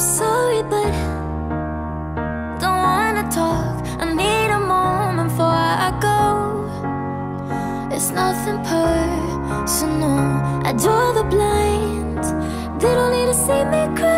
sorry, but don't wanna talk. I need a moment before I go. It's nothing personal. I draw the blinds. They don't need to see me cry.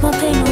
comprei no